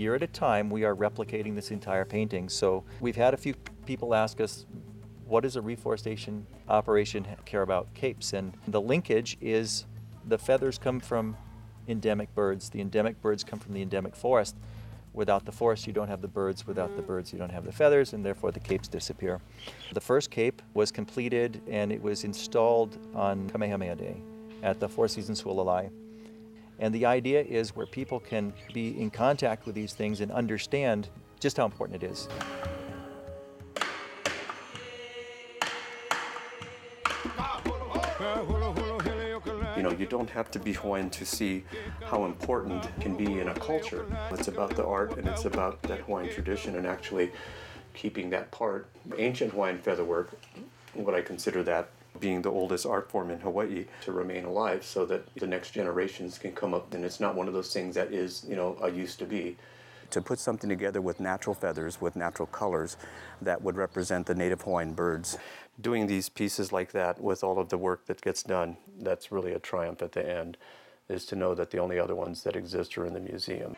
year at a time, we are replicating this entire painting. So we've had a few people ask us, what does a reforestation operation care about capes? And the linkage is the feathers come from endemic birds. The endemic birds come from the endemic forest. Without the forest, you don't have the birds. Without the birds, you don't have the feathers, and therefore the capes disappear. The first cape was completed and it was installed on Kamehameha Day at the Four Seasons Hualalai. And the idea is where people can be in contact with these things and understand just how important it is. You know, you don't have to be Hawaiian to see how important it can be in a culture. It's about the art and it's about that Hawaiian tradition and actually keeping that part. Ancient Hawaiian featherwork, what I consider that being the oldest art form in Hawaii to remain alive so that the next generations can come up and it's not one of those things that is, you know, a used to be. To put something together with natural feathers, with natural colors that would represent the native Hawaiian birds. Doing these pieces like that with all of the work that gets done, that's really a triumph at the end, is to know that the only other ones that exist are in the museum.